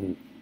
believe.